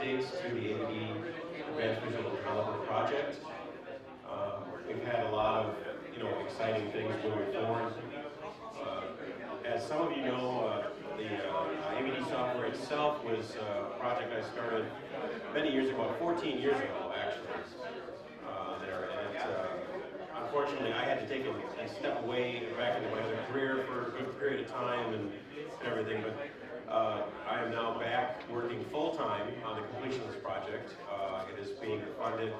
updates to the AV Advanced Visual Developer Project. Um, we've had a lot of, you know, exciting things moving forward. Uh, as some of you know, uh, the uh, software itself was uh, a project I started many years ago, 14 years ago actually, uh, there. And uh, unfortunately, I had to take a, a, step away back into my other career for a good period of time and, and everything. But uh, I am now back working full-time on the completion of this project. Uh, it is being funded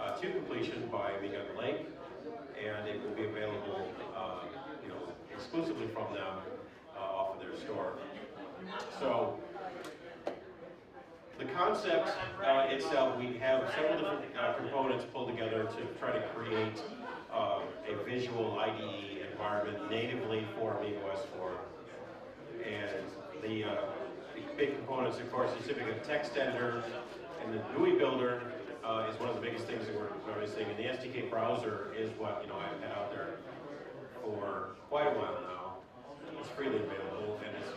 uh, to completion by Amiga Lake, and it will be available, uh, you know, exclusively from them uh, off of their store. So, the concept uh, itself, we have several different components pulled together to try to create a visual IDE environment natively for AmigaOS 4. And the, uh, big components, of course, the certificate text editor and the GUI builder uh, is one of the biggest things that we're noticing. And the SDK browser is what you know I've had out there for quite a while now. It's freely available and it's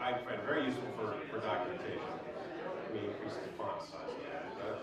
I find very useful for, for documentation. We increase the font size a little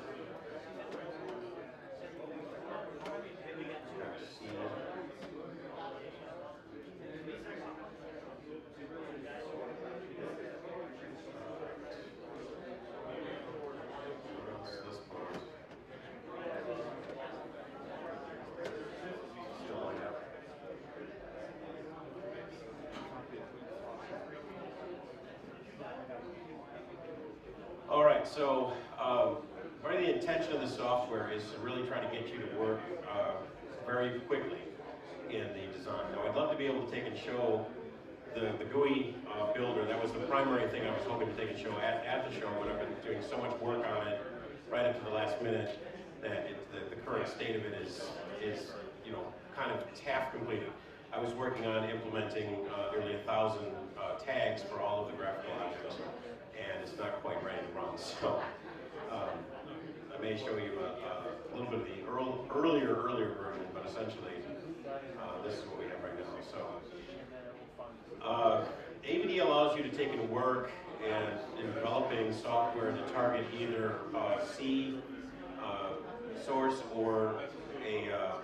bit. so um, part of the intention of the software is to really try to get you to work uh, very quickly in the design. Now, I'd love to be able to take and show the, the GUI uh, builder. That was the primary thing I was hoping to take and show at, at the show, but I've been doing so much work on it right up to the last minute that it, the, the current state of it is, is you know, kind of half completed. I was working on implementing uh, nearly a thousand uh, tags for all of the graphical objects it's not quite ready to run. So um, I may show you a, a little bit of the earl, earlier, earlier version, but essentially uh, this is what we have right now. So uh, AVD allows you to take and work and in developing software to target either uh, C uh, source or a uh,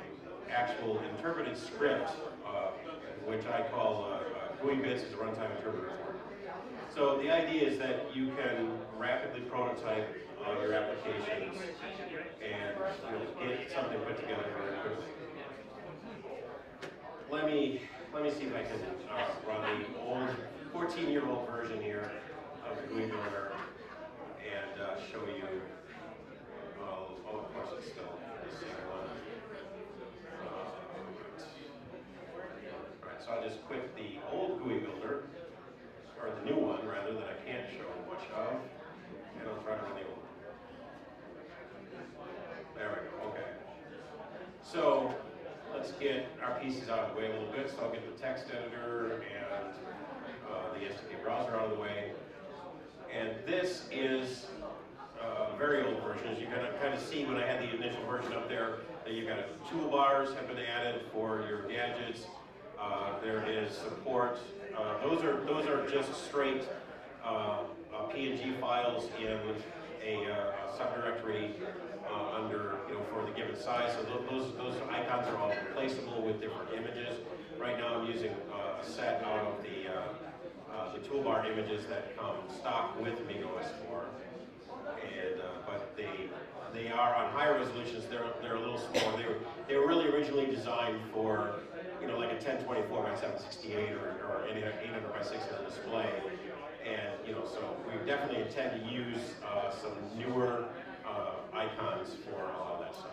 actual interpreted script, uh, which I call GUI bits as a runtime interpreter so the idea is that you can rapidly prototype uh, your applications and you know, get something put together very quickly. Let me let me see if I can uh, run the old 14-year-old version here of the GUI Builder and uh, show you. oh, of course, it's still the same one. Uh, all right, so I'll just quit the old GUI Builder or the new one rather, that I can't show much of, and I'll try to run the old one. There we go, okay. So let's get our pieces out of the way a little bit. So I'll get the text editor and uh, the SDK browser out of the way. And this is a very old version. As you can kind of see when I had the initial version up there, that you've got toolbars have been added for your gadgets. Uh, there is support uh, those are those are just straight uh, uh PNG files in a, uh, a subdirectory uh, under you know for the given size. So those those icons are all replaceable with different images. Right now, I'm using a set out of the the toolbar images that come stock with OS 4 and uh, but they they are on higher resolutions. They're they're a little smaller. They were they were really originally designed for you know, like a 1024 by 768 or, or 800 by 600 display. And, you know, so we definitely intend to use uh, some newer uh, icons for all of that stuff.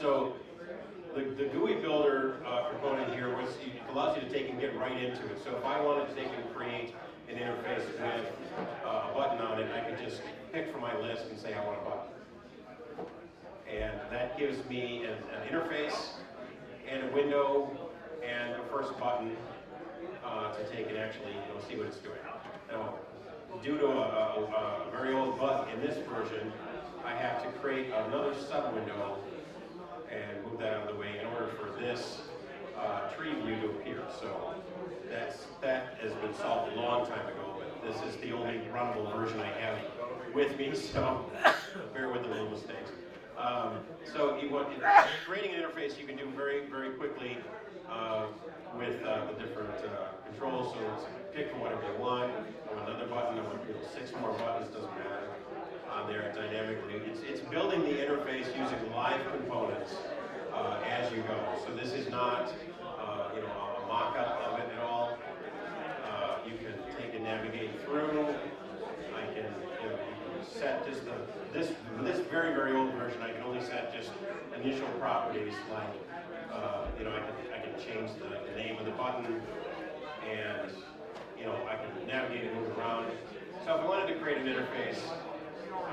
So the, the GUI builder uh, component here was, allows you to take and get right into it. So if I wanted to take and create an interface with uh, a button on it, I could just pick from my list and say I want a button. And that gives me an, an interface and a window and a first button uh, to take and actually you know, see what it's doing. Now, due to a, a, a, very old bug in this version, I have to create another sub-window and move that out of the way in order for this uh, tree view to appear. So that's, that has been solved a long time ago, but this is the only runnable version I have with me, so bear with the little mistakes. Um, so you want creating an interface you can do very, very quickly uh, with uh, the different uh, controls. So pick from whatever you want. Another button, I want six more buttons, doesn't matter. On there dynamically. It's, it's building the interface using live components uh, as you go. So this is not uh, you know a mock-up of it at all. Uh, you can take and navigate through. I can you know, you can set just the this this very very old version. I can only set just initial properties like uh, you know I can I can change the, the name of the button and you know, I can navigate and move around. So if I wanted to create an interface,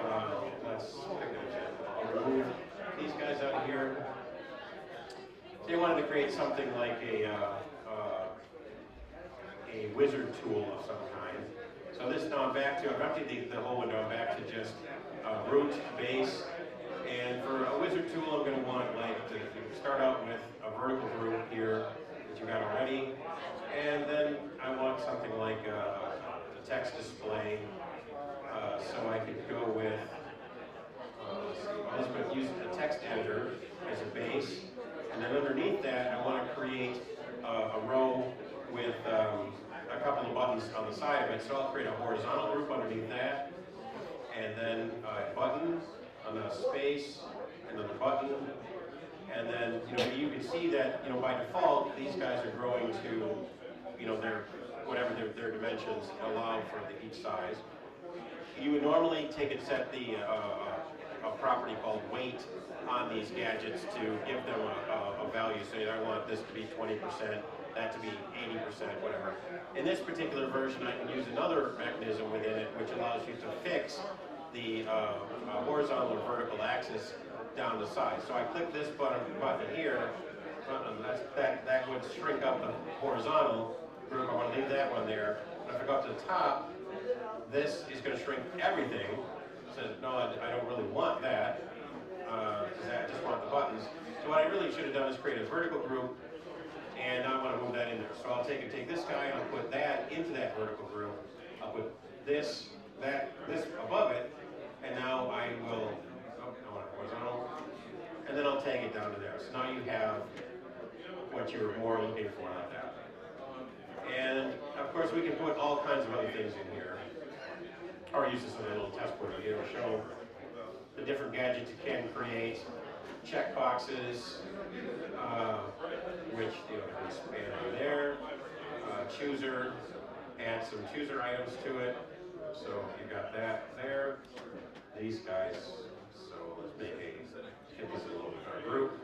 uh, let's. I'll remove these guys out here. They wanted to create something like a, uh, uh, a wizard tool of some kind. So this now I'm back to, I've emptied the, the whole window, I'm back to just uh, root, base, and for a wizard tool I'm going to want like to start out with a vertical group here that you got already. And then I want something like a, a text display. Uh, so I could go with, uh, let's see, I'll use a text editor as a base. And then underneath that, I want to create uh, a row with um, a couple of buttons on the side of it. So I'll create a horizontal group underneath that. And then a button, and then a space, and then a button, and then, you know, you can see that, you know, by default, these guys are growing to you know, their, whatever their, their dimensions allow for the, each size. You would normally take and set the, uh, a property called weight on these gadgets to give them a, a, value. So I want this to be 20%, that to be 80%, whatever. In this particular version, I can use another mechanism within it, which allows you to fix the uh, uh, horizontal or vertical axis down the size. So I click this button, button here, button, that, that would shrink up the horizontal group, I want to leave that one there. But if I go up to the top, this is going to shrink everything. So no, I, I don't really want that, because uh, I just want the buttons. So what I really should have done is create a vertical group, and now I want to move that in there. So I'll take and take this guy and I'll put that into that vertical group. I'll put this, that, this above it, and now I will, oh, I want horizontal, and then I'll tag it down to there. So now you have what you were more looking for like that. And of course, we can put all kinds of other things in here. Or use this as a little test point. It'll show the different gadgets you can create, check boxes, uh, which you know, can expand on there, uh, chooser, add some chooser items to it. So you got that there. These guys. So let's make a, get this a little bit a group.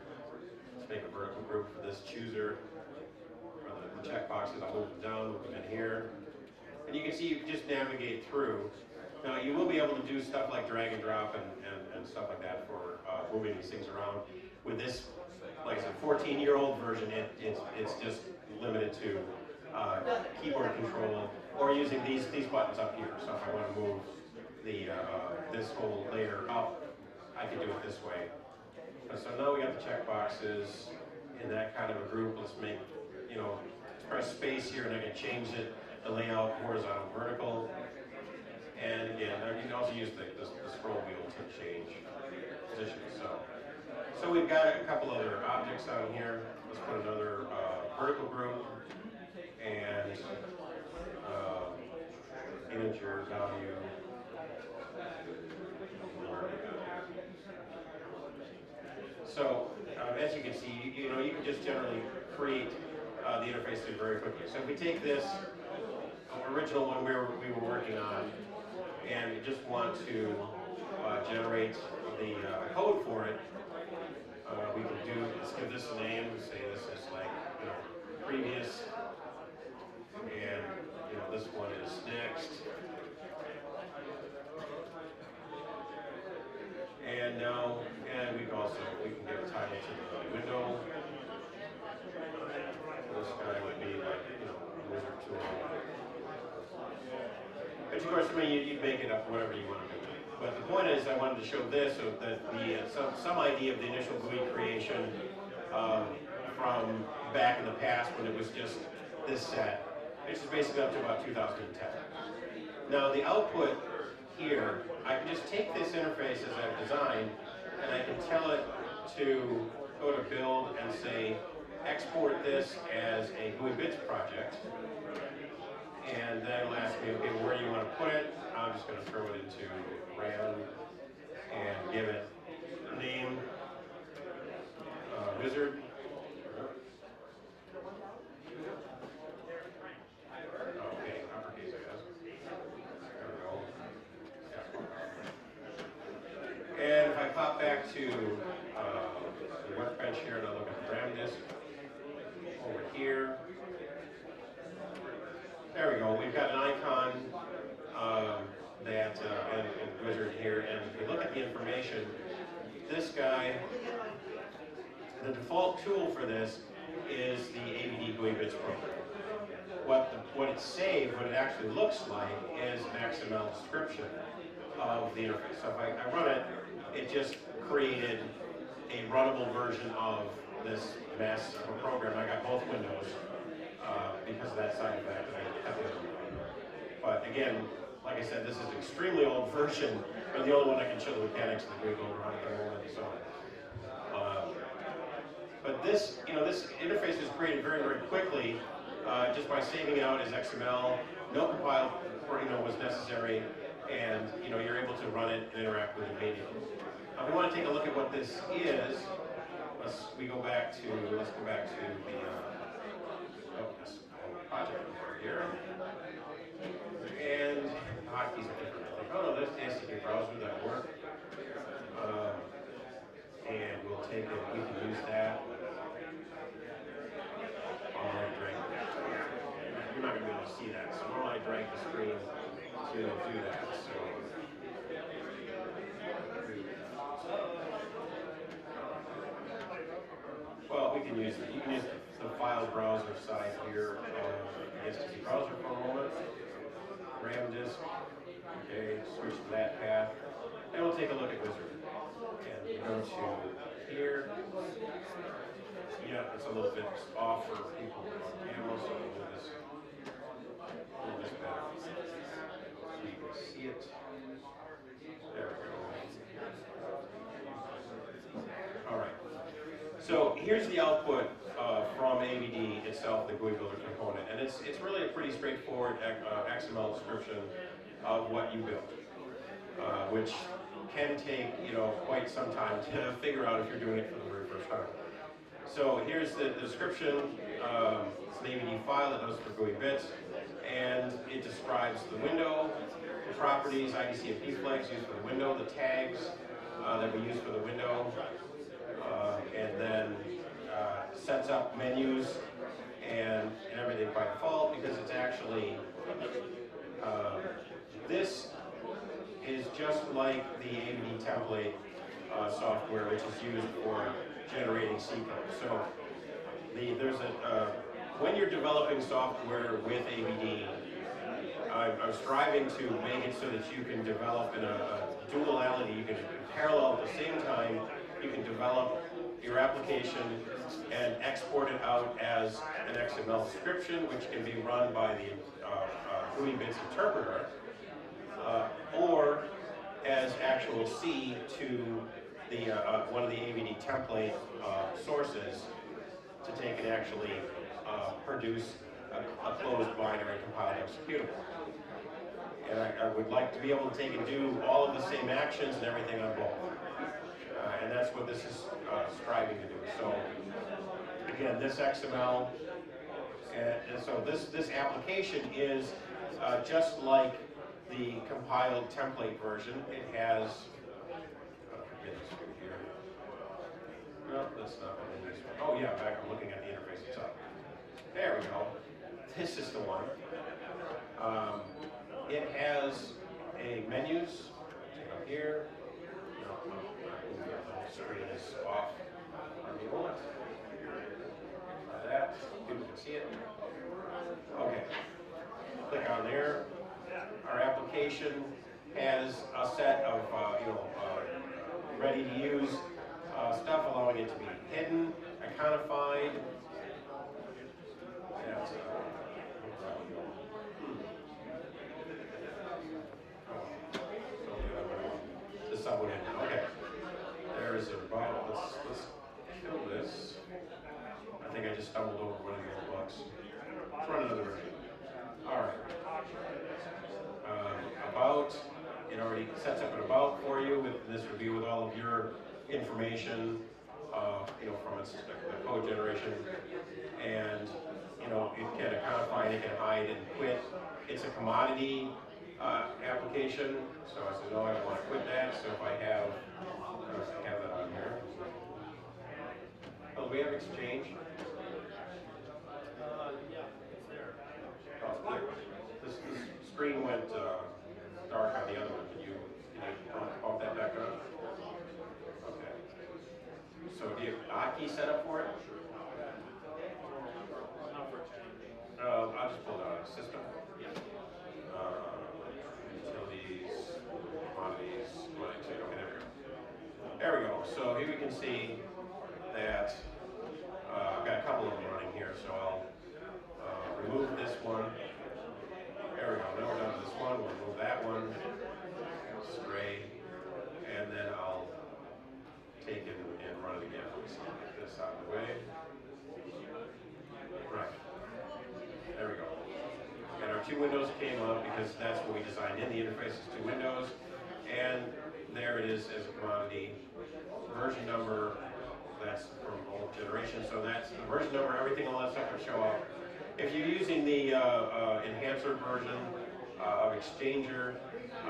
Let's make a vertical group for this chooser for the check boxes, I'll move them down, move them in here. And you can see you can just navigate through. Now you will be able to do stuff like drag and drop and, and, and stuff like that for uh, moving these things around. With this, like I said, 14 year old version, it, it's, it's just limited to uh, keyboard control or using these, these buttons up here. So if I want to move the, uh, this whole layer up, I can do it this way. So now we got the check boxes in that kind of a group. Let's make, you know, press space here and I can change it, the layout horizontal, vertical. And again, you can also use the, the, the scroll wheel to change position. So, so we've got a couple other objects on here. Let's put another uh, vertical group and uh, integer value. So uh, as you can see, you, you know, you can just generally create uh, the interface very quickly. So if we take this original one we were, we were working on and just want to uh, generate the uh, code for it, uh, we can do, let's give this a name, say this is like, you know, previous, and, you know, this one is next. And now, and we can also, we can give a title to the window. This guy would be like, you know, wizard tool. But of course, I mean, you, you make it up whatever you want to do. But the point is, I wanted to show this, so that the uh, some, some idea of the initial GUI creation um, from back in the past when it was just this set, which is basically up to about 2010. Now the output here, I can just take this interface as I've designed, and I can tell it to go to build and say, export this as a GUI bits project. And then it'll ask me, okay, where do you want to put it? I'm just going to throw it into RAM and give it name uh, wizard. Okay, I guess. And if I pop back to uh, the workbench here and I look at the RAM disk over here. There we go. We've got an icon um, that uh, and, and wizard here, and if you look at the information, this guy, the tool for this is the AVD GUI bits program. What the, what it's saved, what it actually looks like, is an XML description of the interface. So if I, I run it, it just created a runnable version of this mess of a program. I got both windows uh, because of that side effect. But again, like I said, this is an extremely old version, but the only one I can show the mechanics of the the moment. So, but this, you know, this interface was created very, very quickly uh, just by saving out as XML. No compile, you know, was necessary, and you know, you're able to run it and interact with it immediately. Uh, we want to take a look at what this is. Let's we go back to let's go back to the uh, oh, this project over here, and hotkeys are different. Think. Oh no, there's the SDK browser that work. Um, and we'll take it. We can use that. All right, drag. You're not going to be able to see that, so normally I drag the screen do that. So. Well, we can use you can use the file browser side here of the SDK browser for a moment. RAM disk. Okay, switch to that path, and we'll take a look at Wizard. And go to here. Yeah, it's a little bit off for people on so we'll move this, you can see it. All right. So here's the output uh, from AVD itself, the GUI builder component, and it's it's really a pretty straightforward uh, XML description of what you built, uh, which can take you know quite some time to figure out if you're doing it for the very first time. So here's the, the description. Um, it's an AVD file that goes for GUI bits, and it describes the window, the properties, IDCMP flags used for the window, the tags uh, that we use for the window, uh, and then uh, sets up menus and, and everything by default because it's actually uh, this is just like the AVD template uh, software which is used for generating C code. So the, there's a uh, when you're developing software with AVD, I'm, I'm striving to make it so that you can develop in a, a duality. You can parallel at the same time. You can develop your application and export it out as an XML description, which can be run by the uh, uh, bits interpreter, uh, or as actual C to the uh, uh, one of the AVD template uh, sources to take and actually uh, produce a, a, closed binary compiled executable. And I, I, would like to be able to take and do all of the same actions and everything on both. Uh, and that's what this is uh, striving to do. So again, this XML, and, and so this, this application is just like the compiled template version. It has No, that's not what it is. Oh yeah, back, I'm looking at the interface itself. There we go. This is the one. Um, it has a menus, up here. The screen is off on the moment. That, people can see it. Okay. Click on there. Our application has a set of, uh, you know, uh, ready to use uh, stuff, allowing it to be hidden, iconified. The in, okay. There is about, let's, let's kill this. I think I just stumbled over one of the old bucks. Version. All right. Um, about, it already sets up an about for you, with, this would be with all of your information, uh, you know, from its, the code generation. And, you know, it can codify, it can hide and quit. It's a commodity, uh, application, so I said, no, I don't want to quit that, so if I have, I have that on here. Oh, we have exchange? Uh, yeah, it's there. Oh, it's clear. This, this screen went, uh, dark on the other one, can you, can you bump- bump that back up? Okay. So do you have hotkey set up for it? Not for changing. Uh, I'll just pull it out of the system. Yeah. Uh, utilities, commodities, commodities, okay, there we go. There we go, so here we can see that, uh, I've got a couple of them running here, so I'll, uh, remove this one. There we go, now we're done with this one, we'll remove that one, stray, and then I'll take it and run it again. Let me see, get this out of the way. Right. There we go. And our two windows came up because that's what we designed in the interface is two windows. And there it is as a commodity. Version number, that's from old generation, so that's the version number, everything, all that stuff would show up. If you're using the uh, uh, enhancer version uh, of Exchanger,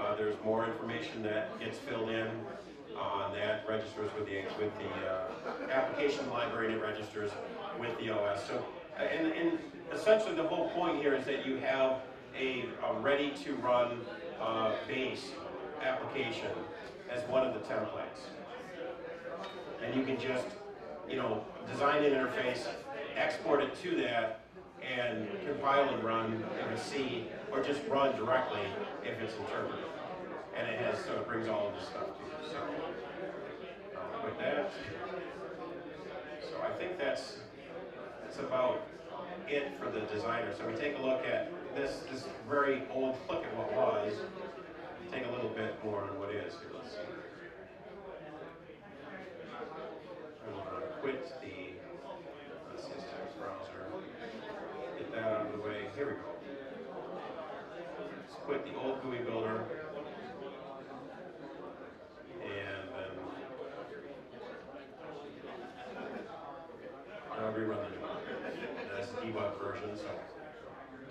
uh, there's more information that gets filled in on that, registers with the, with the uh, application library, and it registers with the OS. So, and, and essentially the whole point here is that you have a, a ready-to-run uh, base application as one of the templates. And you can just, you know, design an interface, export it to that, and compile and run in C, or just run directly if it's interpreted. And it has, so it brings all of this stuff to you, so. I'll that. So I think that's, that's about it for the designer. So we take a look at this, this very old, look at what was, take a little bit more on what is here, let's see. I'm gonna quit the, text browser, get that out of the way, here we go. Let's quit the old GUI builder. And then I'll rerun the new one. That's the debug version, so,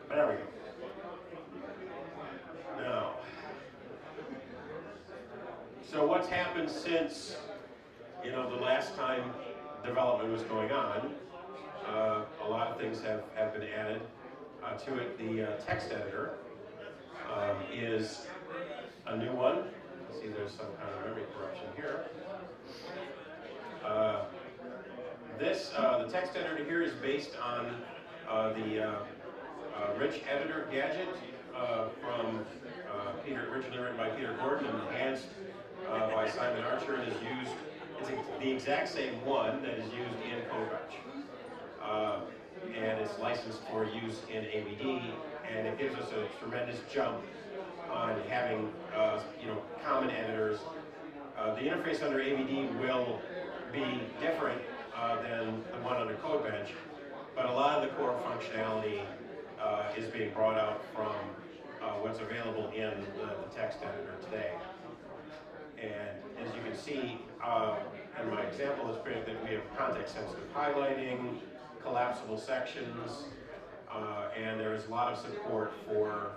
there we go. Now, so what's happened since, you know, the last time development was going on? Uh, a lot of things have, have been added uh, to it. The uh, text editor um, is a new one. See, there's some kind of memory corruption here. Uh, this, uh, the text editor here is based on uh, the Rich Editor gadget from Peter, originally written by Peter Gordon and enhanced uh, by Simon Archer and is used, it's the exact same one that is used in CodeBench. Uh, and it's licensed for use in AVD, and it gives us a tremendous jump on having, uh, you know, common editors. Uh, the interface under AVD will be different uh, than the one under CodeBench, but a lot of the core functionality uh, is being brought out from what's available in the, the text editor today. And as you can see, uh, in my example is pretty that we have context-sensitive highlighting, collapsible sections, uh, and there's a lot of support for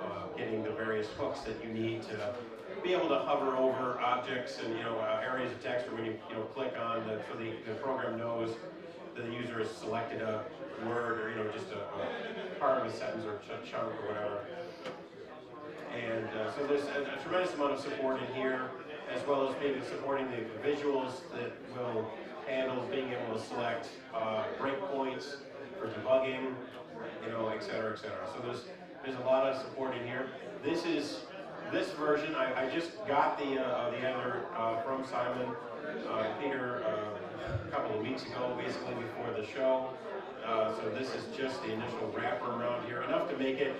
uh, getting the various hooks that you need to be able to hover over objects and you know uh, areas of text, or when you you know click on the so the, the program knows that the user has selected a word or you know just a, a part of a sentence or ch- chunk or whatever. And uh, so there's a, a tremendous amount of support in here, as well as maybe supporting the visuals that will handle being able to select uh, breakpoints for debugging, you know, et cetera, et cetera. So there's there's a lot of support in here. This is this version. I, I just got the uh, the editor uh, from Simon uh, Peter uh, a couple of weeks ago, basically before the show. So this is just the initial wrapper around here, enough to make it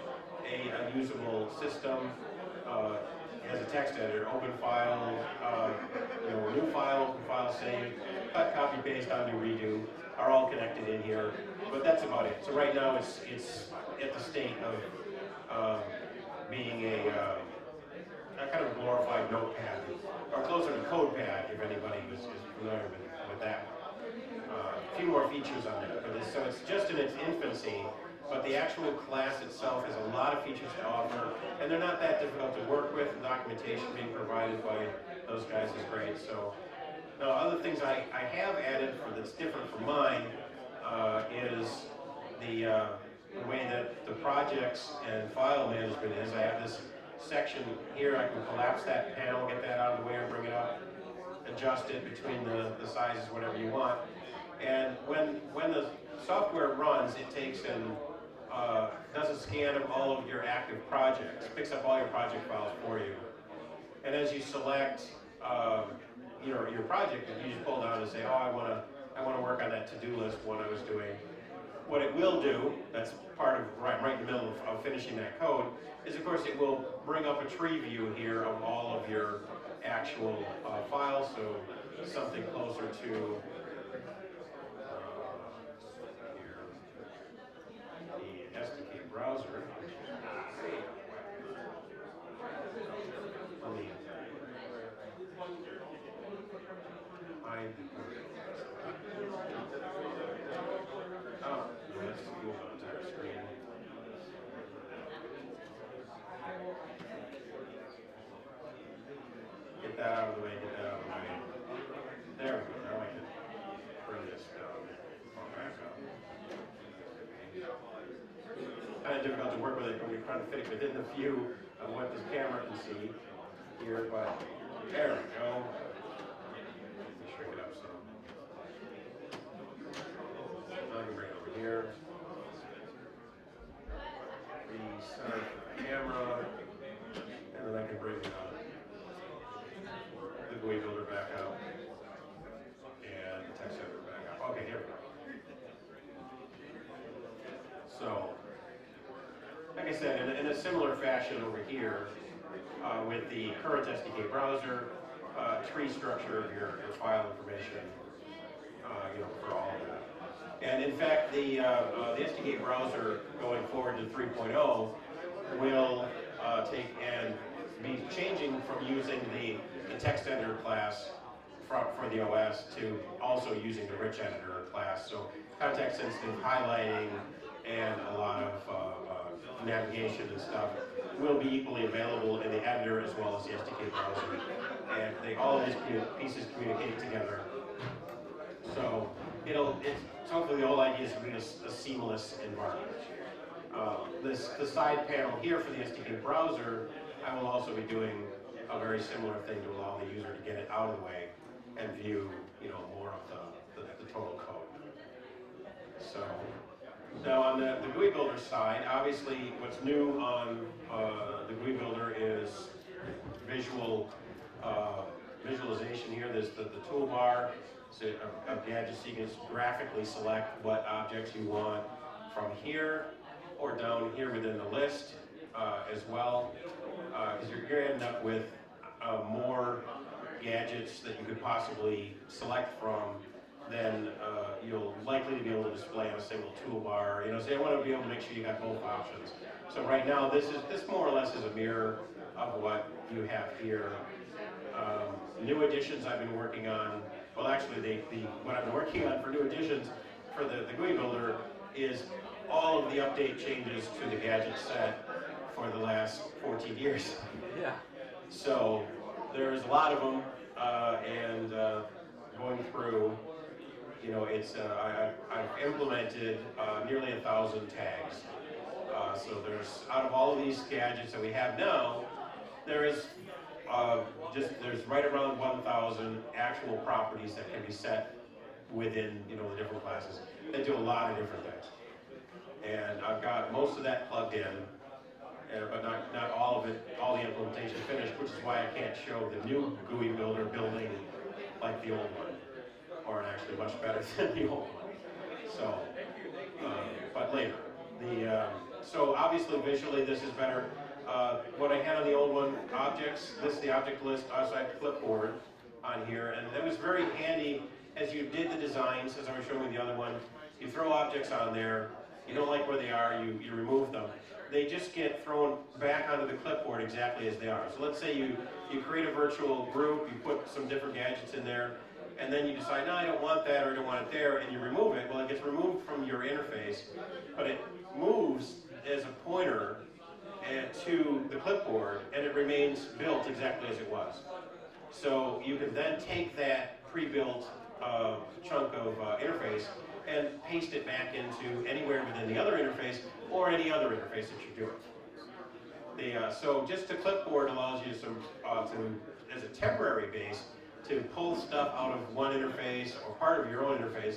a, a usable system. Uh, as a text editor, open file, uh, you know, new file, open file, save, cut, copy, paste, undo, redo, are all connected in here. But that's about it. So right now it's it's at the state of um, being a, uh, a kind of glorified notepad, or closer to CodePad if anybody is, is familiar with, with that. Uh, a few more features on that, but so it's just in its infancy. But the actual class itself has a lot of features to offer, and they're not that difficult to work with. The documentation being provided by those guys is great. So, now other things I, I have added for that's different from mine uh, is the, uh, the way that the projects and file management is. I have this section here. I can collapse that panel, get that out of the way, or bring it up, adjust it between the, the sizes, whatever you want. And when when the software runs, it takes and uh, does a scan of all of your active projects, picks up all your project files for you. And as you select um, your, your project, you just pull down and say, oh, I want to I want to work on that to-do list one I was doing. What it will do, that's part of right, right in the middle of, of finishing that code, is of course it will bring up a tree view here of all of your actual uh, files, so something closer to the SDK browser. Let me hide the Oh, that's the Google entire screen. Get that out of the way, get that out of the way. There we go, now I can bring this down, or back up. Kind of difficult to work with it when you're trying to fit it within the view of what this camera can see here, but there we go. Let me shrink it up some. Now I can bring it over here. Recenter the camera, and then I can bring uh, the GUI builder back out and the text editor back up. Okay, here we go. So, like I said, in, a- in a similar fashion over here, uh, with the current SDK browser, uh, tree structure of your, your file information, uh, you know, for all of that. And in fact, the, uh, uh, the SDK browser going forward to 3.0 will uh, take and be changing from using the, the text editor class for, for the OS to also using the rich editor class. So context sensitive highlighting and a lot of navigation and stuff will be equally available in the editor as well as the SDK browser. And they, all of these pieces communicate together. So it'll, it's, hopefully the whole idea is to be a, a seamless environment. Uh, this, the side panel here for the SDK browser, I will also be doing a very similar thing to allow the user to get it out of the way and view, you know, more of the, the, the total code. So, now on the, the GUI Builder side, obviously what's new on uh, the GUI Builder is visual uh, visualization here. There's the, the toolbar, so a, gadget so you can graphically select what objects you want from here or down here within the list uh, as well. Because you're, you're ending up with uh, more gadgets that you could possibly select from than uh, you'll likely to be able to display on a single toolbar. You know, so you want to be able to make sure you got both options. So right now, this is this more or less is a mirror of what you have here. Um, new additions I've been working on. Well, actually, the, the what I've been working on for new additions for the, the GUI builder is all of the update changes to the gadget set for the last 14 years. Yeah. So there's a lot of them, uh, and uh, going through, you know, it's uh, I, I've I've implemented uh, nearly a thousand tags. Uh, so there's out of all of these gadgets that we have now, there is uh, just there's right around 1,000 actual properties that can be set within you know the different classes that do a lot of different things. And I've got most of that plugged in, uh, but not, not all of it, all the implementation finished, which is why I can't show the new GUI builder building like the old one, or actually much better than the old one. So, um, but later. The, um, so obviously visually this is better. uh, what I had on the old one, objects, this is the object list outside the clipboard on here, and that was very handy as you did the designs, as I was showing you the other one. You throw objects on there, you don't like where they are, you, you remove them. They just get thrown back onto the clipboard exactly as they are. So let's say you, you create a virtual group, you put some different gadgets in there, and then you decide, no, I don't want that or I don't want it there, and you remove it. Well, it gets removed from your interface, but it moves as a pointer and to the clipboard, and it remains built exactly as it was. So you can then take that pre-built uh, chunk of uh, interface and paste it back into anywhere within the other interface or any other interface that you're doing. The, uh, so just the clipboard allows you some, uh, to, as a temporary base, to pull stuff out of one interface or part of your own interface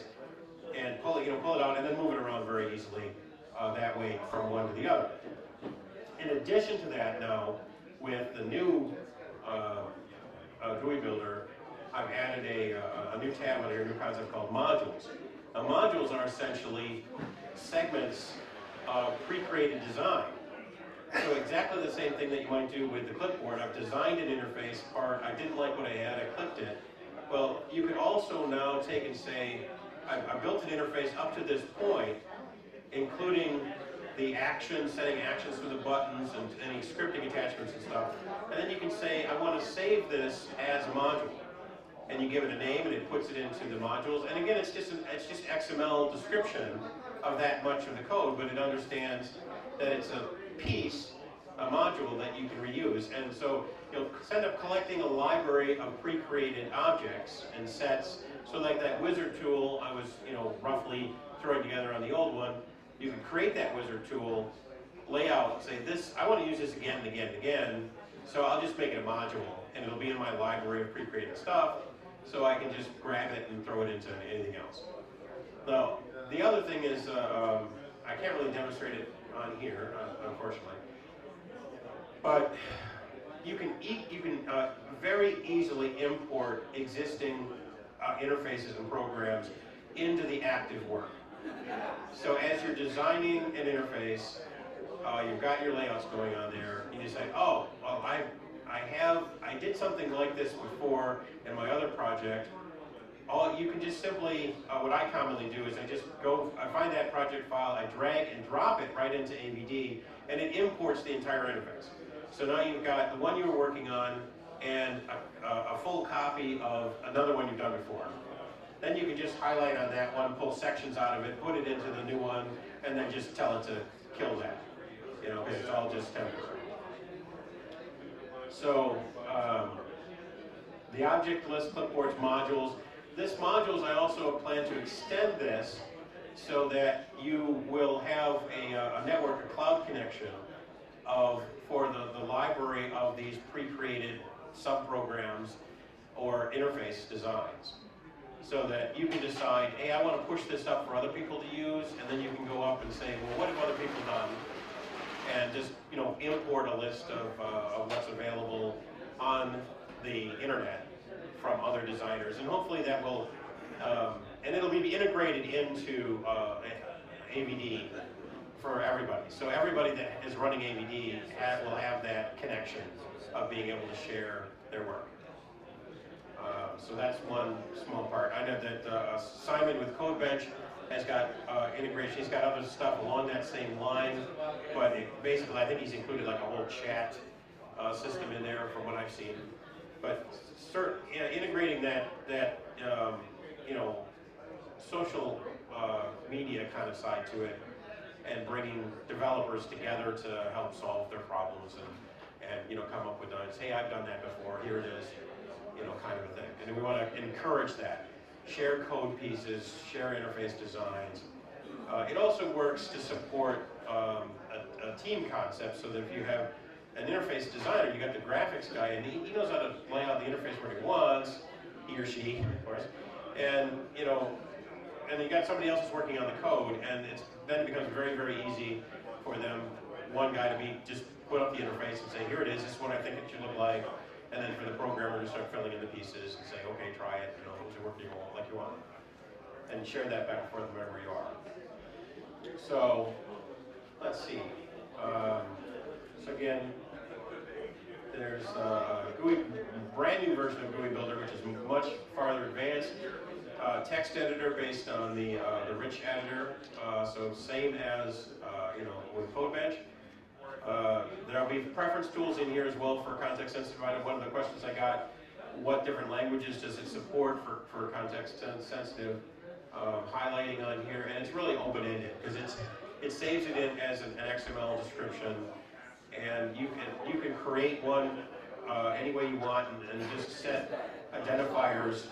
and pull it, you know, pull it out and then move it around very easily uh, that way from one to the other. In addition to that now, with the new uh, uh, GUI builder, I've added a, uh, a new tab on here, a new concept called modules. Now modules are essentially segments of pre-created design. So exactly the same thing that you might do with the clipboard. I've designed an interface part, I didn't like what I had, I clicked it. Well, you could also now take and say, I, I built an interface up to this point, including the actions, setting actions for the buttons and any scripting attachments and stuff. And then you can say, I want to save this as a module. And you give it a name and it puts it into the modules. And again, it's just an, it's just XML description of that much of the code, but it understands that it's a piece, a module that you can reuse. And so you'll end up collecting a library of pre-created objects and sets. So like that wizard tool I was, you know, roughly throwing together on the old one, you can create that wizard tool, layout, say this, I want to use this again and again and again, so I'll just make it a module, and it'll be in my library of pre-created stuff, so I can just grab it and throw it into anything else. Now, the other thing is, uh, um, I can't really demonstrate it on here, unfortunately, but you can, e uh, very easily import existing uh, interfaces and programs into the active work. So as you're designing an interface, uh, you've got your layouts going on there, and you say, oh, well, I, I have, I did something like this before in my other project. All you can just simply, uh, what I commonly do is I just go, I find that project file, I drag and drop it right into AVD, and it imports the entire interface. So now you've got the one you were working on and a, a, full copy of another one you've done before. Then you can just highlight on that one, pull sections out of it, put it into the new one, and then just tell it to kill that. You know, because it's all just temporary. So, um, the object list clipboards modules. This modules, I also plan to extend this so that you will have a, uh, a network, a cloud connection of for the, the library of these pre-created subprograms or interface designs so that you can decide, hey, I want to push this up for other people to use, and then you can go up and say, well, what have other people done? And just, you know, import a list of, uh, of what's available on the internet from other designers. And hopefully that will, um, and it'll be integrated into uh, AVD for everybody. So everybody that is running AVD will have that connection of being able to share their work. Uh, so that's one small part. I know that uh, Simon with CodeBench has got uh, integration. He's got other stuff along that same line, but basically, I think he's included like a whole chat uh, system in there from what I've seen. But integrating that that um, you know social uh, media kind of side to it, and bringing developers together to help solve their problems and and you know come up with ideas. Hey, I've done that before. Here it is you know, kind of a thing. And we want to encourage that. Share code pieces, share interface designs. Uh, it also works to support um, a, a, team concept so that if you have an interface designer, you got the graphics guy, and he, he knows how to lay out the interface where he wants, he or she, of course, and, you know, and you got somebody else who's working on the code, and it's, then it becomes very, very easy for them, one guy to be, just put up the interface and say, here it is, this is what I think it should look like, and then for the programmer to start filling in the pieces and say, okay, try it, you know, is it working like you want? And share that back and forth wherever you are. So, let's see. Um, So again, there's uh, a GUI, brand new version of GUI Builder, which is much farther advanced. Uh, text editor based on the uh, the rich editor, uh, so same as uh, you know with CodeBench. There'll be preference tools in here as well for context sensitive item. One of the questions I got, what different languages does it support for, for context sensitive um, highlighting on here, and it's really open-ended because it's it saves it in as an, an, XML description, and you can you can create one uh, any way you want and, and just set identifiers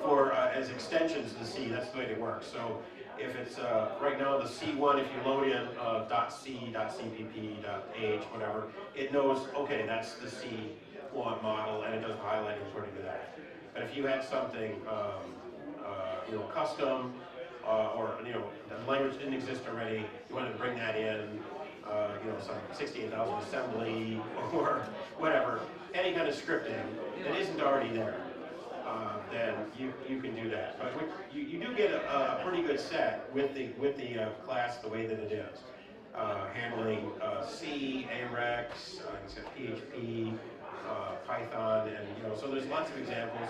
for uh, as extensions to C. That's the way it works. So if it's uh, right now the C1, if you load in uh, .c, .cpp, .h, whatever, it knows okay that's the C1 model and it does the highlighting according to that. But if you had something um, uh, you know custom uh, or you know the language didn't exist already, you wanted to bring that in. Uh, you know, some 68,000 assembly or whatever, any kind of scripting that isn't already there uh, then you, you can do that. But you, you do get a, a pretty good set with the with the uh, class the way that it is. Uh, handling uh, C, ARexx, PHP, uh, Python, and you know, so there's lots of examples.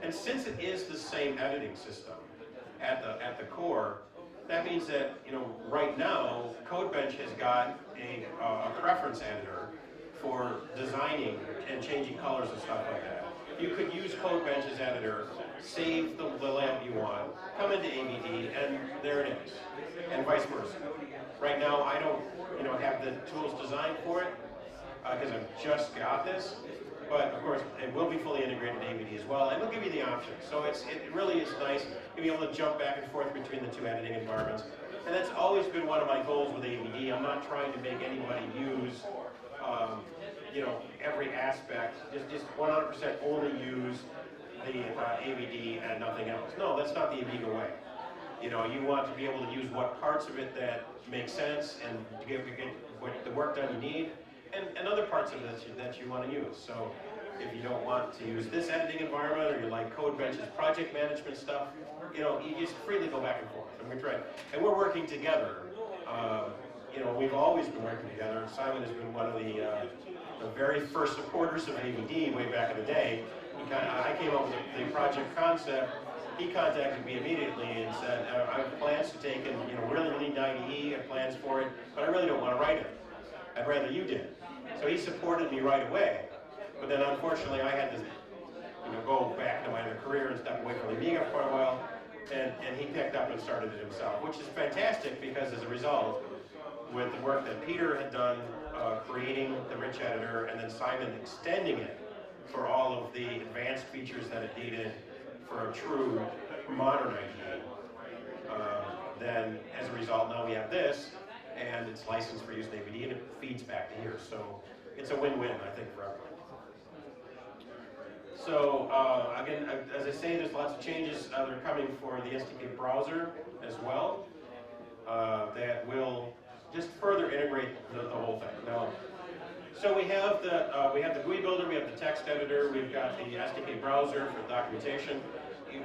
And since it is the same editing system at the at the core, that means that you know right now CodeBench has got a, a preference editor for designing and changing colors and stuff like that you could use CodeBench as editor, save the, the layout you want, come into AVD, and there it is, and vice versa. Right now, I don't, you know, have the tools designed for it, because uh, I've just got this, but of course, it will be fully integrated in AVD as well, and it'll give you the options. So it's, it really is nice to be able to jump back and forth between the two editing environments. And that's always been one of my goals with AVD. I'm not trying to make anybody use um, you know, every aspect, just, just 100% only use the uh, AVD and nothing else. No, that's not the Amiga way. You know, you want to be able to use what parts of it that make sense and to get, get what the work done you need, and, and other parts of it that you, want to use. So if you don't want to use this editing environment or you like CodeBench's project management stuff, you know, you just freely go back and forth. And we try, and we're working together. Uh, you know, we've always been working together. Simon has been one of the uh, the very first supporters of AVD way back in the day. Kind of, I came up with the, project concept. He contacted me immediately and said, I have plans to take and, you know, really need IDE, I have plans for it, but I really don't want to write it. I'd rather you did. So he supported me right away. But then unfortunately I had to, you know, go back to my other career and step away from the Amiga for a while. And, and he picked up and started it himself, which is fantastic because as a result, with the work that Peter had done uh, creating the rich editor and then Simon extending it for all of the advanced features that it needed for a true modern IDE. Um, then as a result, now we have this, and it's licensed for use in AVD, and it feeds back to here. So it's a win-win, I think, for everyone. So uh, again, as I say, there's lots of changes uh, that are coming for the SDK browser as well uh, that will just further integrate the, the whole thing. Now, so we have the uh, we have the GUI builder, we have the text editor, we've got the SDK browser for documentation.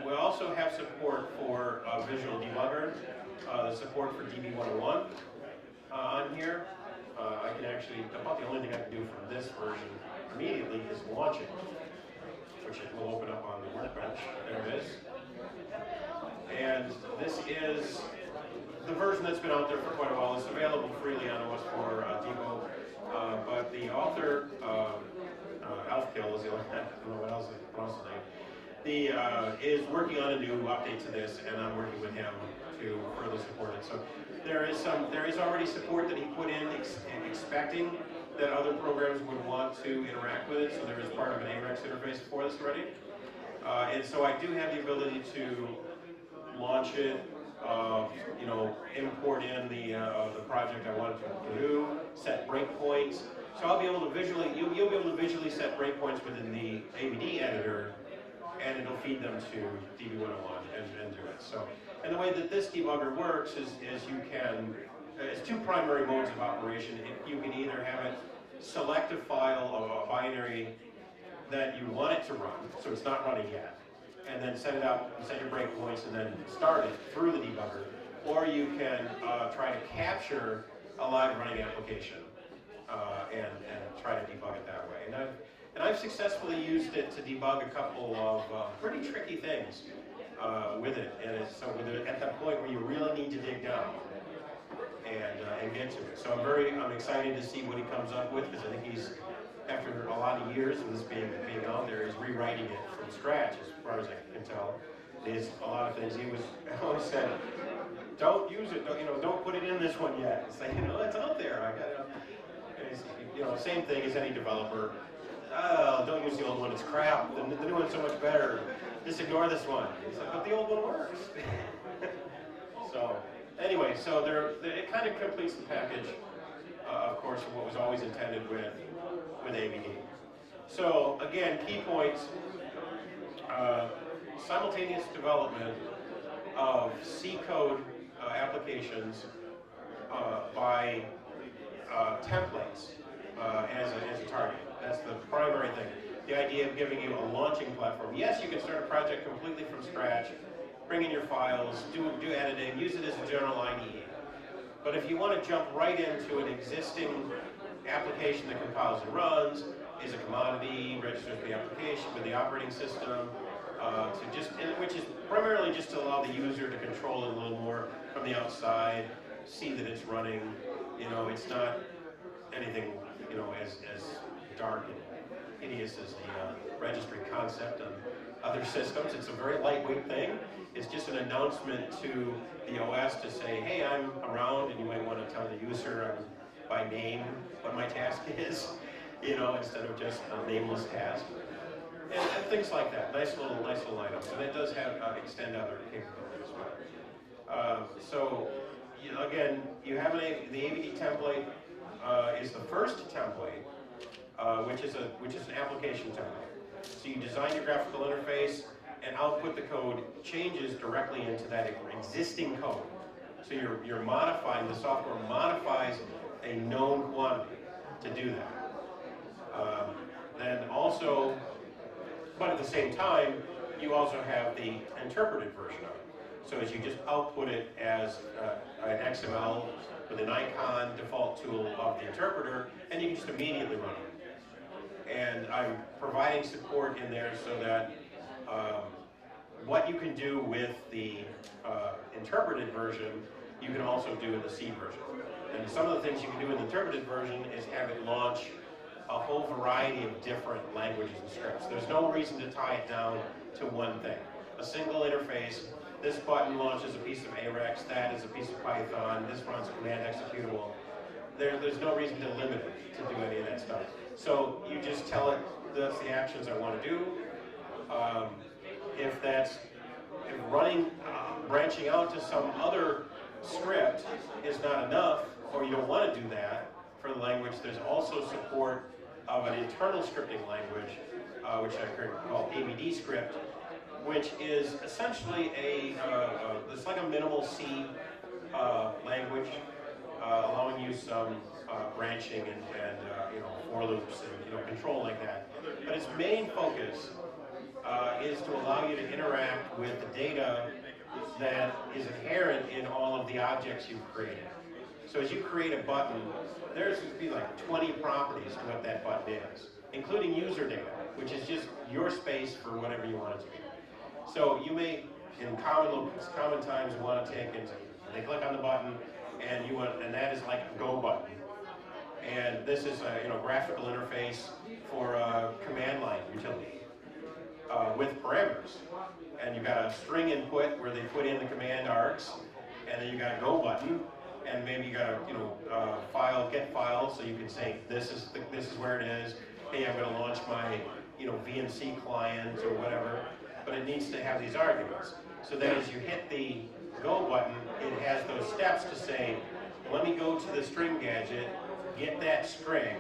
We also have support for uh, Visual Debugger, uh, the support for DB101 uh, on here. Uh, I can actually, about the only thing I can do from this version immediately is launch it, which it will open up on the workbench. There it is. And this is the version that's been out there for quite a while It's available freely on OS4 uh, Depot, uh, but the author, um, uh, Alfkil is the only, I don't know what else his name, the, uh, is working on a new update to this, and I'm working with him to further support it. So there is some, there is already support that he put in, ex expecting that other programs would want to interact with it, so there is part of an ARexx interface for this already. Uh, and so I do have the ability to launch it, uh, you know, import in the, uh, the project I wanted to do, set breakpoints. So I'll be able to visually, you'll, you'll be able to visually set breakpoints within the AVD editor, and it'll feed them to DB101 and, and do it. So, and the way that this debugger works is, is you can, it's two primary modes of operation. You can either have it select a file of a binary that you want it to run, so it's not running yet, and then set it up and set your breakpoints and then start it through the debugger. Or you can uh, try to capture a live running application uh, and, and try to debug it that way. And I've, and I've successfully used it to debug a couple of uh, pretty tricky things uh, with it. And it's so it, at that point where you really need to dig down and, uh, and get to it. So I'm very, I'm excited to see what he comes up with because I think he's, after a lot of years of this being, being out there, he's rewriting it from scratch as far as I can tell. There's a lot of things he was, always said, don't use it, don't, you know, don't put it in this one yet. It's like, you know, it's out there, I gotta, it's, you know, same thing as any developer. Oh, don't use the old one, it's crap, the, the new one's so much better. Just ignore this one. It's like, but the old one works. so, anyway, so there, it kind of completes the package, uh, of course, of what was always intended with, with AVD. So, again, key points, uh, simultaneous development of C code uh, applications uh, by uh, templates uh, as, a, as a target. That's the primary thing. The idea of giving you a launching platform. Yes, you can start a project completely from scratch, bring in your files, do, do editing, use it as a general IDE. But if you want to jump right into an existing application that compiles and runs, is a commodity, registers the application with the operating system, uh, to just, which is primarily just to allow the user to control it a little more from the outside, see that it's running. You know, it's not anything, you know, as, as dark and hideous as the uh, registry concept on other systems. It's a very lightweight thing. It's just an announcement to the OS to say, hey, I'm around, and you might want to tell the user um, by name what my task is, you know, instead of just a nameless task. And, and things like that. Nice little, nice little items. And it does have uh, extend other capabilities as well. Uh, so, you know, again, you have an the AVD template uh, is the first template, uh, which is a which is an application template. So you design your graphical interface, and output the code changes directly into that existing code. So you're you're modifying the software modifies a known quantity to do that. Um, then also, but at the same time, you also have the interpreted version of it. So as you just output it as uh, an XML with an icon default tool of the interpreter, and you can just immediately run it. And I'm providing support in there so that um, what you can do with the uh, interpreted version, you can also do in the C version. And some of the things you can do in the interpreted version is have it launch a whole variety of different languages and scripts. There's no reason to tie it down to one thing. A single interface this button launches a piece of ARexx, that is a piece of Python, this runs a command executable. There, there's no reason to limit it to do any of that stuff. So you just tell it, that's the actions I want to do. Um, if that's if running, uh, branching out to some other script is not enough, or you don't want to do that for the language, there's also support of an internal scripting language, uh, which I call AVD script, which is essentially a, uh, uh, it's like a minimal C uh, language, uh, allowing you some uh, branching and, and uh, you know, for loops and, you know, control like that. But its main focus is to allow you to interact with the data that is inherent in all of the objects you've created. So as you create a button, there's going to be like 20 properties to what that button is, including user data, which is just your space for whatever you want it to be. So you may, in common common times, want to take and they click on the button, and you want, and that is like a go button. And this is a you know graphical interface for a command line utility uh, with parameters. And you've got a string input where they put in the command args, and then you got a go button, and maybe you got a you know uh, file get file, so you can say this is the, this is where it is. Hey, I'm going to launch my you know VNC client or whatever but it needs to have these arguments. So that as you hit the go button, it has those steps to say, let me go to the string gadget, get that string,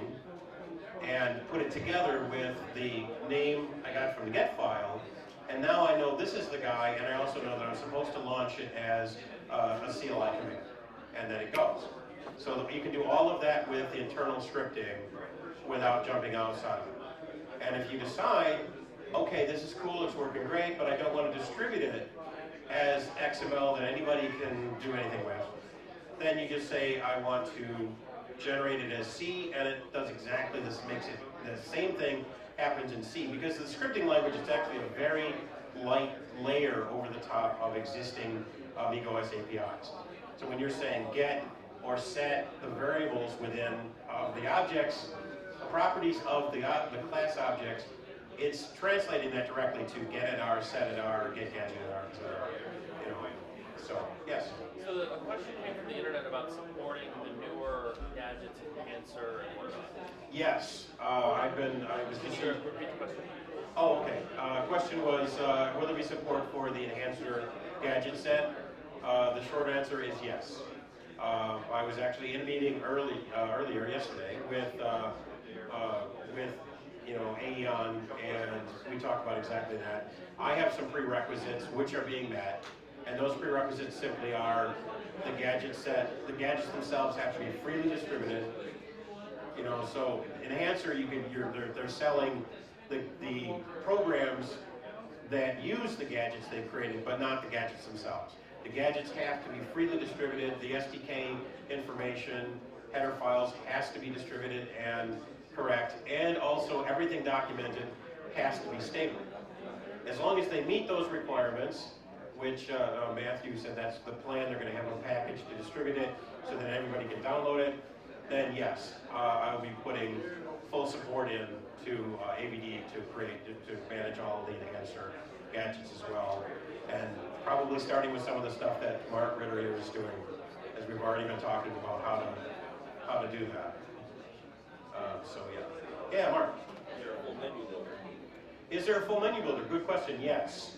and put it together with the name I got from the get file, and now I know this is the guy, and I also know that I'm supposed to launch it as uh, a CLI command, and then it goes. So you can do all of that with the internal scripting without jumping outside of it. And if you decide okay, this is cool, it's working great, but I don't want to distribute it as XML that anybody can do anything with, then you just say, I want to generate it as C, and it does exactly this, makes it, the same thing happens in C. Because the scripting language is actually a very light layer over the top of existing uh, AmigaOS APIs. So when you're saying get or set the variables within uh, the objects, the properties of the, the class objects, it's translating that directly to GetAttr, set at R, get gadget at R, et. You know, so, yes. So the, a question came from the internet about supporting the newer gadgets, enhancer, and whatnot. Yes, uh, I've been, I was Can you repeat the question? Oh, okay. Uh, question was, uh, will there be support for the enhancer gadget set? Uh, the short answer is yes. Uh, I was actually in a meeting early, uh, earlier yesterday with, uh, uh, with, you know, A-EON, and we talked about exactly that. I have some prerequisites which are being met, and those prerequisites simply are the gadget set, the gadgets themselves have to be freely distributed, you know, so enhancer, you can, you're, they're, they're selling the, the programs that use the gadgets they've created, but not the gadgets themselves. The gadgets have to be freely distributed, the SDK information, header files has to be distributed and correct, and also everything documented has to be stable. As long as they meet those requirements, which uh, uh, Matthew said that's the plan, they're gonna have a package to distribute it so that everybody can download it, then yes, uh, I'll be putting full support in to uh, AVD to create, to, to manage all the enhancer gadgets as well. And probably starting with some of the stuff that Mark Ritter is doing, as we've already been talking about how to, how to do that. Uh, so yeah. Yeah, Mark. Is there a full menu builder? Is there a full menu builder? Good question, yes.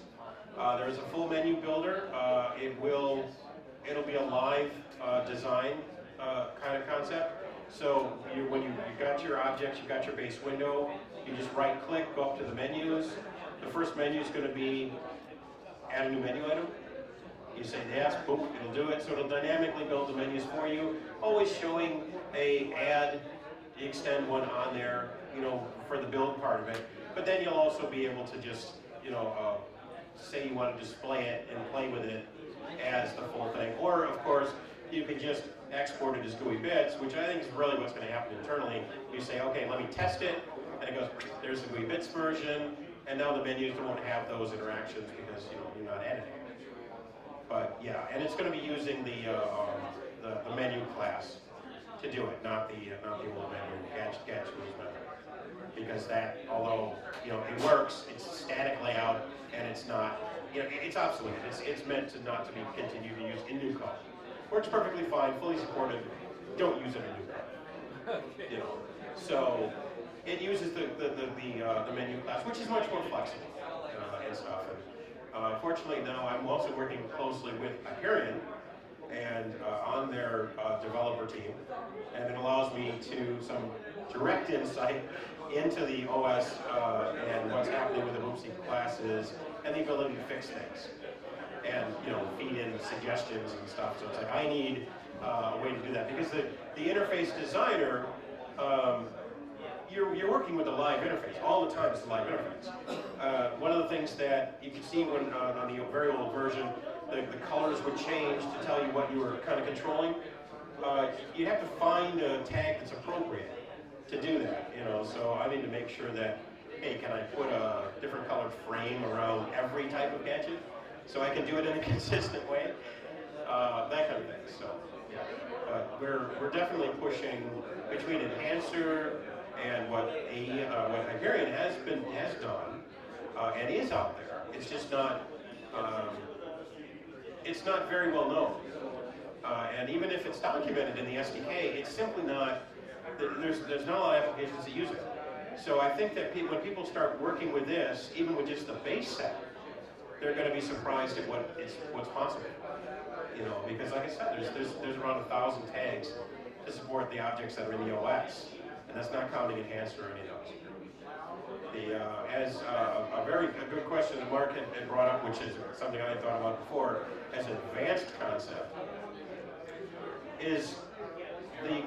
Uh, there is a full menu builder. Uh, it will, it'll be a live uh, design uh, kind of concept. So you, when you, you got your objects, you got your base window, you just right click, go up to the menus. The first menu is going to be add a new menu item. You say yes, boom, it'll do it. So it'll dynamically build the menus for you, always showing a add, extend one on there, you know, for the build part of it. But then you'll also be able to just, you know, uh, say you want to display it and play with it as the full thing. Or, of course, you can just export it as GUI bits, which I think is really what's going to happen internally. You say, okay, let me test it, and it goes, there's the GUI bits version, and now the menus don't have those interactions because you know you're not editing. But yeah, and it's going to be using the, uh, um, the the menu class to do it, not the uh, not the old menu catch catch movement. Because that, although you know it works, it's a static layout and it's not, you know, it's obsolete. It's it's meant to not to be continued to use in new code. Works perfectly fine, fully supported. Don't use it in new code. You know, so it uses the the the, the, uh, the menu class, which is much more flexible uh, and stuff. And, uh, fortunately, now I'm also working closely with Hyperion and uh, on their developer team, and it allows me to some direct insight into the OS uh, and what's happening with the BOOPSI classes and the ability to fix things and you know feed in suggestions and stuff. So it's like I need uh, a way to do that because the the interface designer. Um, you're, you're working with a live interface. All the time it's a live interface. Uh, one of the things that you can see when on the very old version, the, the colors would change to tell you what you were kind of controlling. Uh, you have to find a tag that's appropriate to do that, you know, so I need to make sure that, hey, can I put a different colored frame around every type of gadget? So I can do it in a consistent way, uh, that kind of thing, so. But we're, we're definitely pushing between enhancer, and what a uh, what Hyperion has been has done uh, and is out there. It's just not um, it's not very well known. Uh, and even if it's documented in the SDK, it's simply not. There's there's not a lot of applications that use it. So I think that when people start working with this, even with just the base set, they're going to be surprised at what is what's possible. You know, because like I said, there's there's there's around a thousand tags to support the objects that are in the OS and that's not counting enhanced or any of those. The, uh, as uh, a very a good question that Mark had, had, brought up, which is something I had thought about before, as an advanced concept, is the,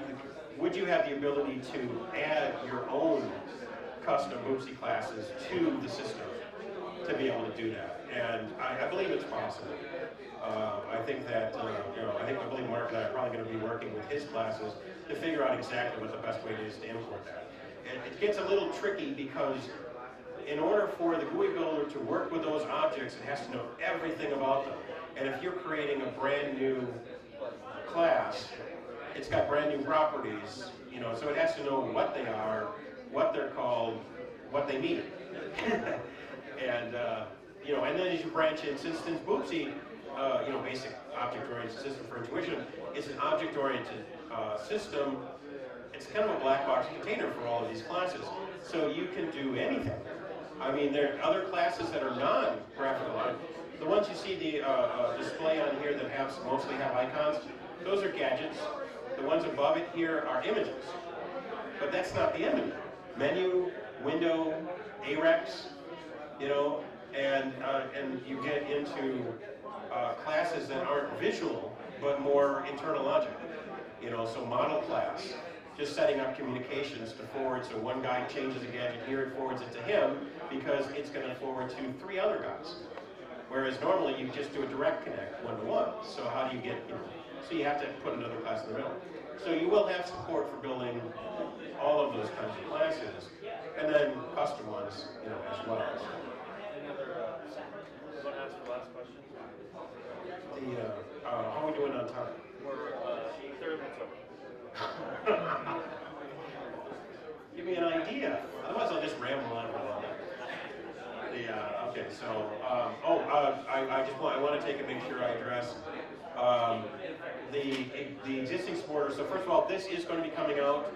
would you have the ability to add your own custom BOOPSI classes to the system? to be able to do that. And I, I believe it's possible. Uh, I think that, uh, you know, I think, I believe Mark and I are probably going to be working with his classes to figure out exactly what the best way is to import that. It, it gets a little tricky because in order for the GUI builder to work with those objects, it has to know everything about them. And if you're creating a brand new class, it's got brand new properties, you know, so it has to know what they are, what they're called, what they mean. and, uh, you know, and then as you branch in, since, since BOOPSI, uh, you know, basic object-oriented system for intuition, is an object-oriented uh, system, it's kind of a black box container for all of these classes. So you can do anything. I mean, there are other classes that are non-graphical. The ones you see the uh, uh, display on here that have mostly have icons, those are gadgets. The ones above it here are images. But that's not the end of it. Menu, window, ARexx, you know, and, uh, and you get into uh, classes that aren't visual, but more internal logic. You know, so model class, just setting up communications to forward, so one guy changes a gadget here, it forwards it to him, because it's going to forward to three other guys. Whereas normally you just do a direct connect, one-to-one. So how do you get, you know, so you have to put another class in the middle. So you will have support for building all of those kinds of classes, and then custom ones, you know, as well. Any other, uh, you want to ask the last question? The, uh, uh, how are we doing on time? We're, uh. Give me an idea. Otherwise, I'll just ramble on for a while. Uh, okay, so, um, oh, uh, I, I just want, I want to take and make sure I address, um, the, the existing supporters. So first of all, this is going to be coming out.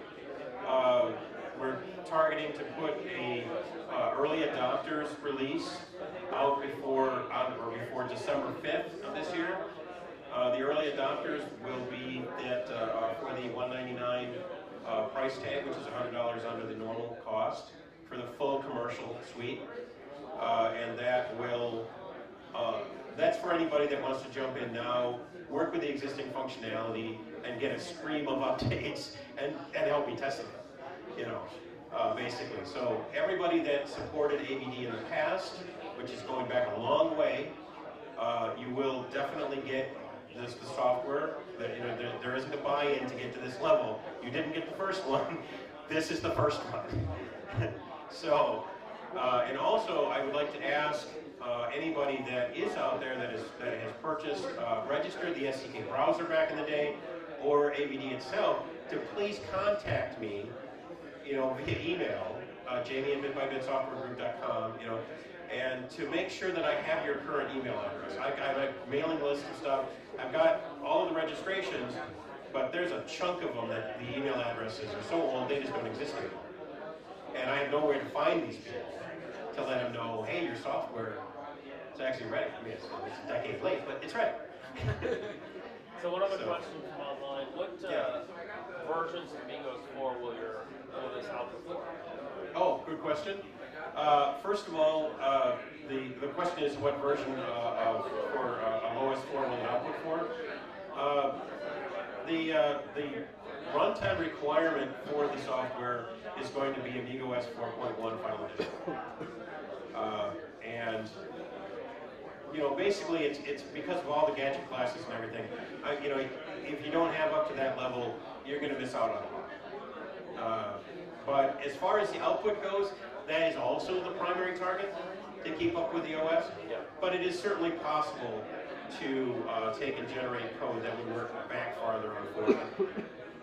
Uh, we're targeting to put a, uh, early adopters release out before, on, or before December fifth of this year. Uh, the early adopters will be at, uh, for the 199 uh, price tag, which is $100 under the normal cost for the full commercial suite. Uh, and that will, that's for anybody that wants to jump in now, work with the existing functionality, and get a stream of updates and, and help me test it, you know, uh, basically. So everybody that supported AVD in the past, which is going back a long way, uh, you will definitely get this the software. That you know there, there isn't a buy-in to get to this level. You didn't get the first one. This is the first one. so, uh, and also I would like to ask uh, anybody that is out there that is that has purchased, uh, registered the SDK browser back in the day, or AVD itself, to please contact me. You know via email, uh, Jamie at bitbybitsoftwaregroup.com. You know and to make sure that I have your current email address. I, I have a mailing list and stuff. I've got all of the registrations, but there's a chunk of them that the email addresses are so old they just don't exist anymore. And I have nowhere to find these people to let them know, hey, your software is actually ready. I mean, it's, it's a decade late, but it's ready. So one other So- question from online, what, uh, Yeah. versions of AmigaOS four will your, will this output for? Oh, good question. Uh, first of all, uh, the, the question is what version uh, of, for uh, of OS4 will it output for? Uh, the, uh, the runtime requirement for the software is going to be AmigaOS 4.1 final edition. Uh, and you know, basically, it's it's because of all the gadget classes and everything. You know, if you don't have up to that level, you're going to miss out on a lot. Uh, but as far as the output goes, that is also the primary target to keep up with the OS. But it is certainly possible to uh, take and generate code that would work back farther on forward.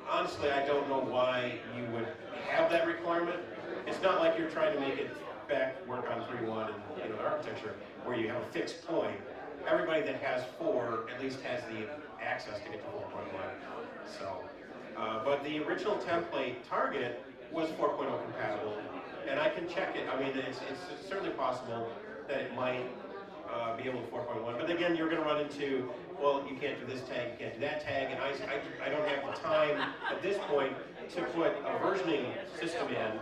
Honestly, I don't know why you would have that requirement. It's not like you're trying to make it back work on 3.1 and you know architecture where you have a fixed point. Everybody that has four at least has the access to get to 4.1. So, uh, but the original template target was 4.0 compatible, and I can check it. I mean, it's, it's certainly possible that it might uh, be able to 4.1. But again, you're going to run into, well, you can't do this tag, you can't do that tag, and I, I, I don't have the time at this point to put a versioning system in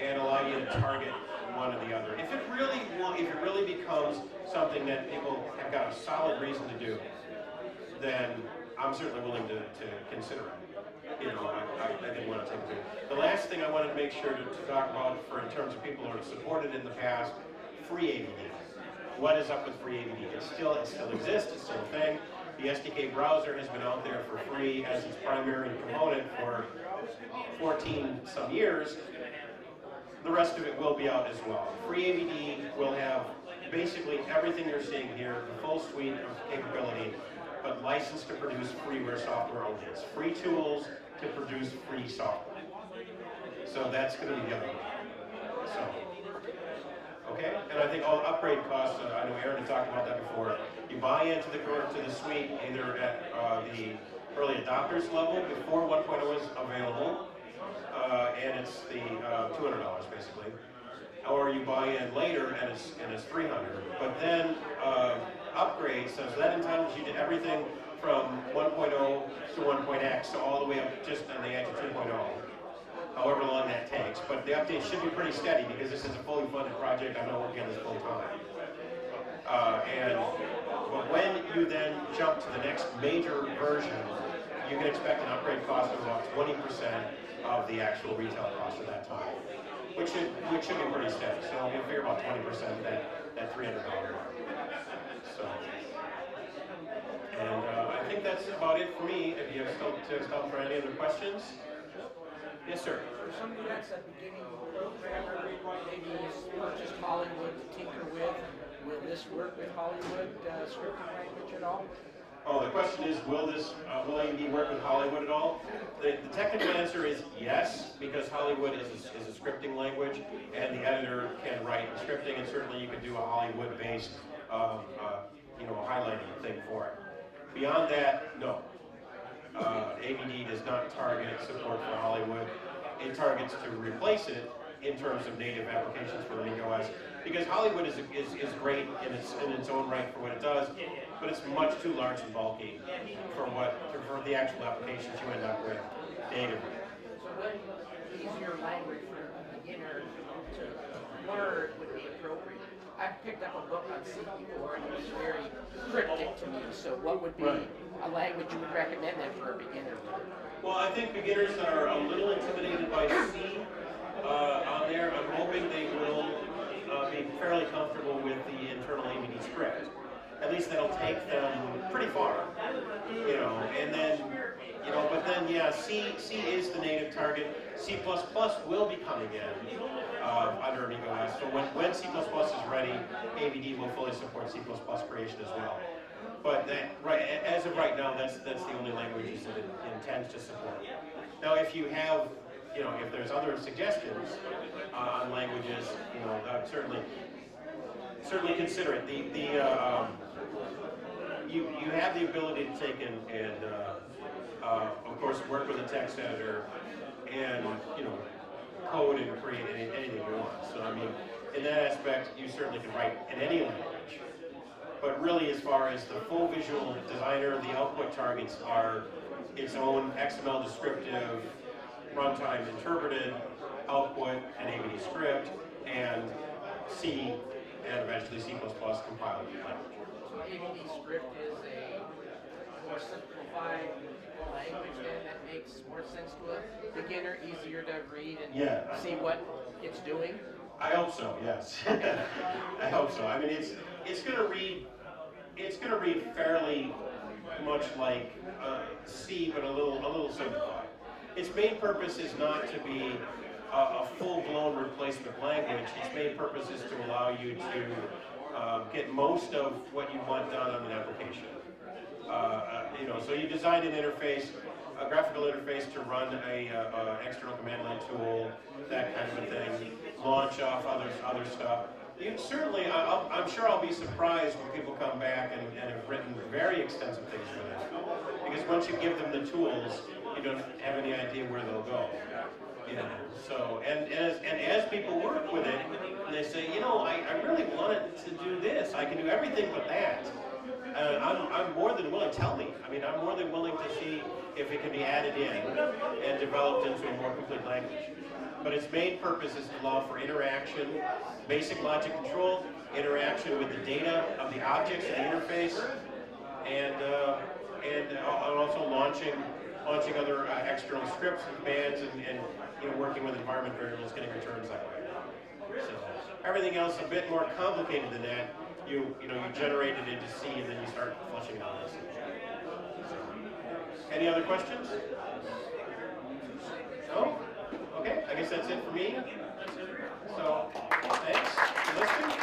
and allow you to target one or the other. If it really, if it really becomes something that people have got a solid reason to do, then I'm certainly willing to, to consider it. You know, I, I, I didn't want to take it. The last thing I wanted to make sure to, to talk about for in terms of people who have supported in the past, free AVD. What is up with free AVD? It still, it still exists, it's still a thing. The SDK browser has been out there for free as its primary component for 14 some years. The rest of it will be out as well. Free AVD will have basically everything you're seeing here, the full suite of capability, but licensed to produce freeware software only. It's free tools to produce free software. So that's going to be the other one. So, okay? And I think all upgrade costs, uh, I know Aaron had talked about that before. You buy into the to the suite either at uh, the early adopters level before 1.0 is available, uh, and it's the uh, $200 basically, or you buy in later and it's and it's 300. But then uh, upgrade, so that entitles you to everything from 1.0 to 1.x, so all the way up just on the edge of 2.0 however long that takes. But the update should be pretty steady because this is a fully funded project. I'm not working on this full time. Uh, and but when you then jump to the next major version, you can expect an upgrade cost of about 20% of the actual retail cost at that time, which should which should be pretty steady. So you'll figure about 20% of that that $300 mark. So. And uh, I think that's about it for me. If you have still stop for any other questions. Yes, sir. For somebody that's a beginning programmer, maybe purchased Hollywood to tinker with, will this work with Hollywood uh, scripting language at all? Oh, the question is, will this, uh, will work with Hollywood at all? The, the technical answer is yes, because Hollywood is a, is a scripting language, and the editor can write scripting, and certainly you can do a Hollywood-based, um, uh, you know, highlighting thing for it. Beyond that, no. Uh, AVD does not target support for Hollywood. It targets to replace it in terms of native applications for OS, because Hollywood is, is, is great in its, in its own right for what it does, but it's much too large and bulky for what for the actual applications you end up with natively. So what easier language for a beginner to learn would be appropriate? I picked up a book on C before and it was very cryptic to me. So what would be Right. a language you would recommend then for a beginner? Well, I think beginners are a little intimidated by C on there. I'm hoping they will uh, be fairly comfortable with the internal AVD script. At least that'll take them pretty far, you know. And then, you know, but then yeah, C C is the native target. C++ will be coming in uh, under Amigo So when, when C++ is ready, AVD will fully support C++ creation as well. But that, right, as of right now, that's that's the only languages that it intends to support. Now, if you have, you know, if there's other suggestions uh, on languages, you know, that certainly certainly consider it. The the uh, you you have the ability to take and, and uh, uh, of course work with a text editor and you know code and create any, anything you want. So I mean, in that aspect, you certainly can write in any language. But really, as far as the full visual designer, the output targets are its own XML descriptive, runtime interpreted output, and AVD script, and C, and eventually C++ compiled language. So AVD script is a more simplified language then that makes more sense to a beginner, easier to read and Yeah. see what it's doing. I hope so. Yes, I hope so. I mean, it's it's going to read it's going to read fairly much like uh, C, but a little a little simplified. Its main purpose is not to be a, a full-blown replacement language. Its main purpose is to allow you to uh, get most of what you want done on an application. Uh, uh, you know, so you designed an interface, a graphical interface to run a, uh, uh, external command line tool, that kind of a thing, launch off other other stuff. You certainly, I- I'm sure I'll be surprised when people come back and, and have written very extensive things for it. Because once you give them the tools, you don't have any idea where they'll go. You know, so, and as, and as people work with it, they say, you know, I, I really wanted to do this. I can do everything but that. Uh, I'm, I'm more than willing, tell me. I mean, I'm more than willing to see if it can be added in and developed into a more complete language. But its main purpose is to allow for interaction, basic logic control, interaction with the data of the objects in the interface, and uh, and, uh, and also launching launching other uh, external scripts and bands and, and you know working with environment variables, getting returns that way. So Everything else a bit more complicated than that. You you know you generate it into C and then you start flushing down this. Any other questions? No? Okay, I guess that's it for me. So, thanks for listening.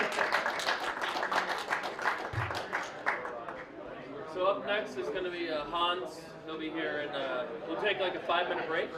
So up next is going to be uh, Hans. He'll be here, and uh, we'll take like a five-minute break.